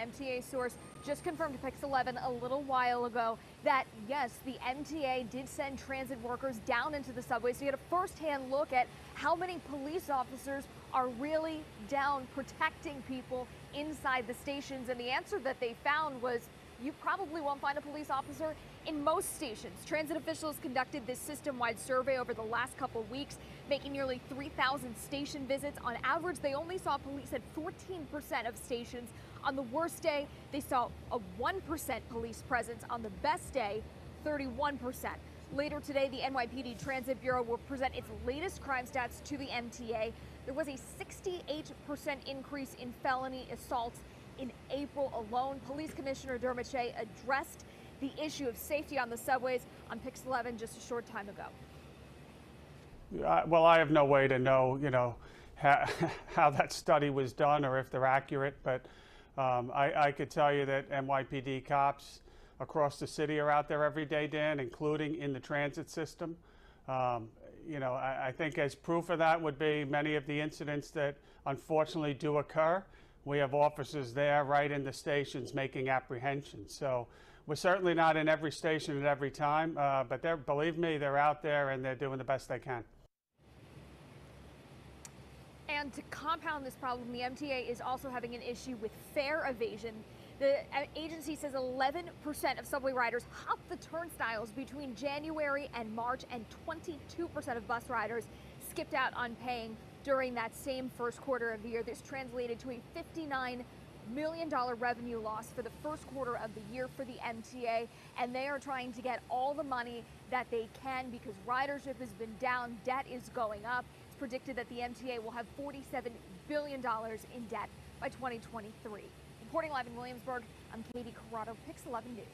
MTA source just confirmed to Pix 11 a little while ago that yes, the MTA did send transit workers down into the subways to get a firsthand look at how many police officers are really down protecting people inside the stations. And the answer that they found was you probably won't find a police officer in most stations. Transit officials conducted this system wide survey over the last couple weeks, making nearly 3,000 station visits. On average, they only saw police at 14% of stations. On the worst day, they saw a 1% police presence. On the best day, 31%. Later today, the NYPD Transit Bureau will present its latest crime stats to the MTA. There was a 68% increase in felony assaults in April alone. Police Commissioner Dermot Shea addressed the issue of safety on the subways on Pix 11 just a short time ago. Well, I have no way to know, you know, how, how that study was done or if they're accurate, but um, I, I could tell you that NYPD cops across the city are out there every day, Dan, including in the transit system. Um, you know, I, I think as proof of that would be many of the incidents that unfortunately do occur. We have officers there right in the stations making apprehensions. So we're certainly not in every station at every time, uh, but believe me, they're out there and they're doing the best they can. And to compound this problem, the MTA is also having an issue with fare evasion. The uh, agency says 11% of subway riders hopped the turnstiles between January and March, and 22% of bus riders skipped out on paying during that same first quarter of the year. This translated to a $59 million revenue loss for the first quarter of the year for the MTA, and they are trying to get all the money that they can because ridership has been down, debt is going up. Predicted that the MTA will have $47 billion in debt by 2023. Reporting live in Williamsburg, I'm Katie Corrado, Pix 11 News.